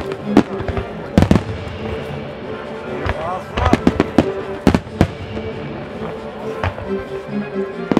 Thank you.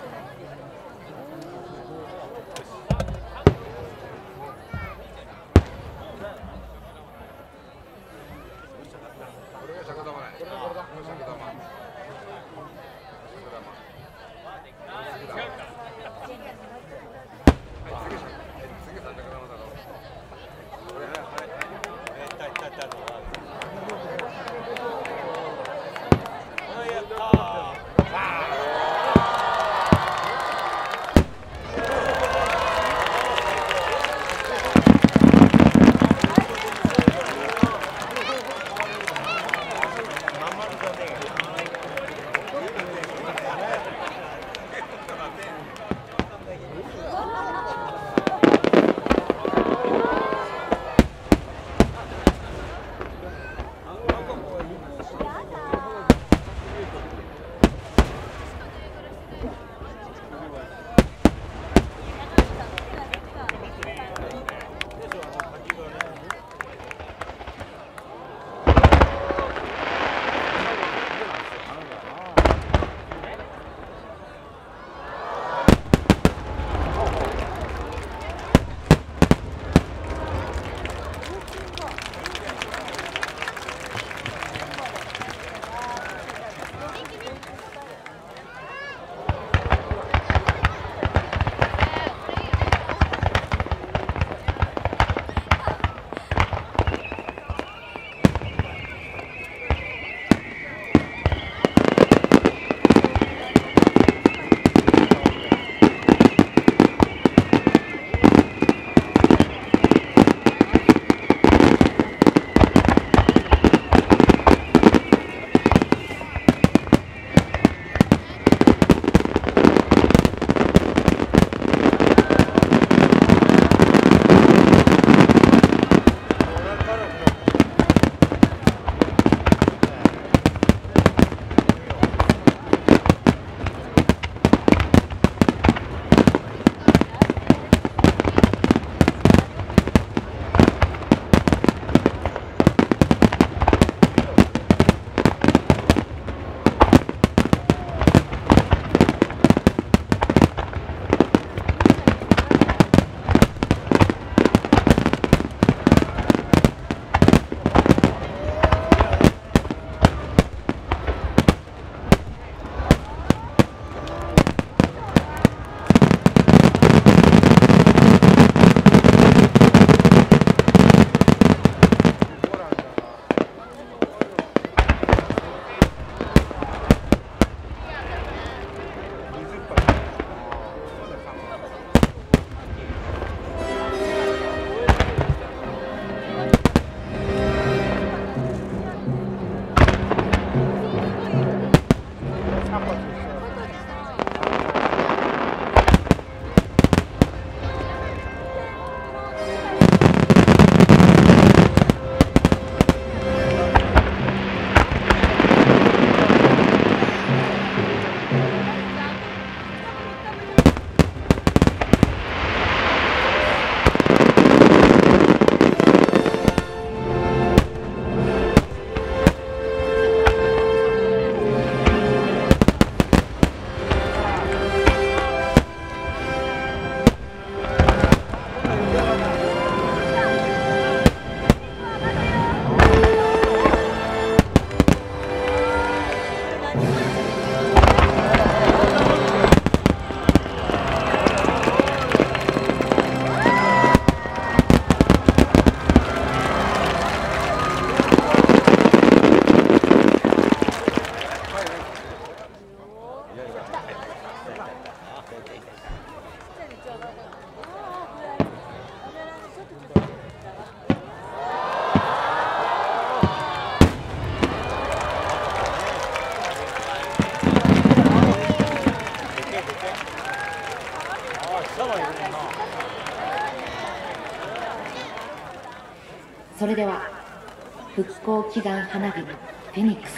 祈願花火フェニックス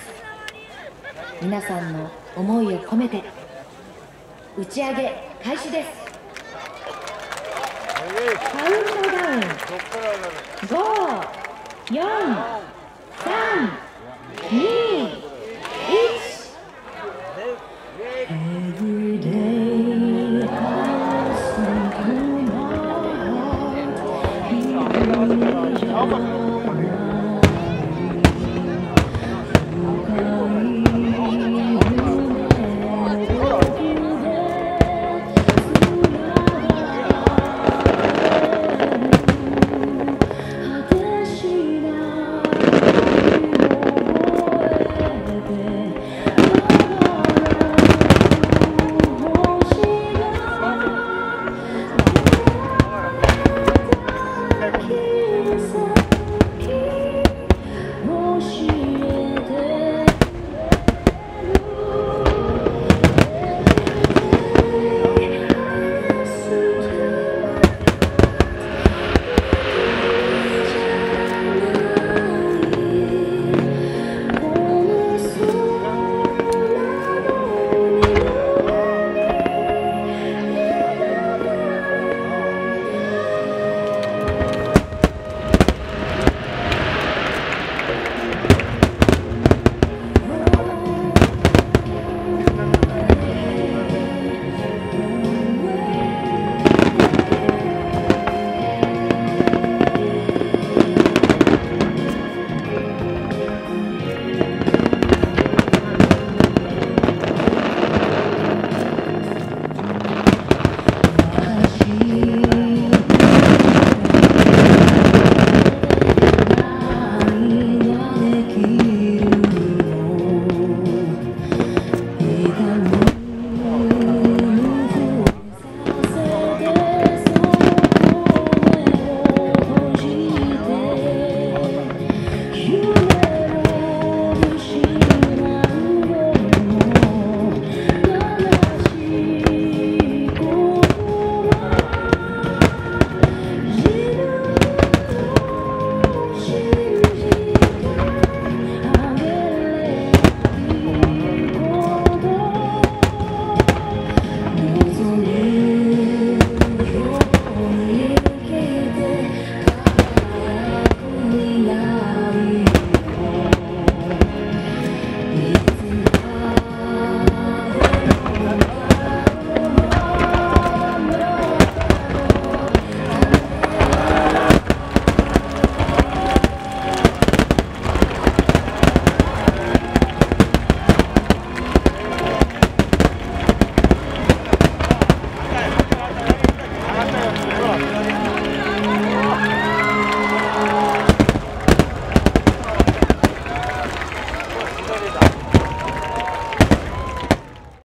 皆さんの思いを込めて打ち上げ開始です